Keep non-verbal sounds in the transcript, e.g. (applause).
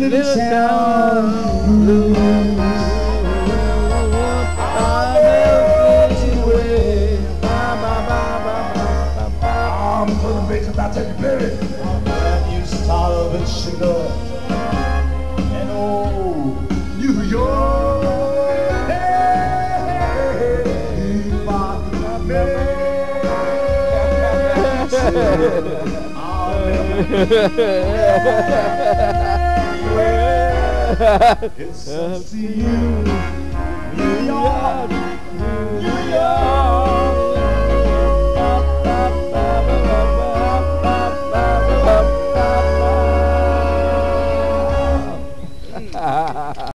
little town blues. I'm pulling bass about Teddy Perry. And you starving sugar. And oh, New York. Hey, hey, it's up to you, New York, New York. (laughs)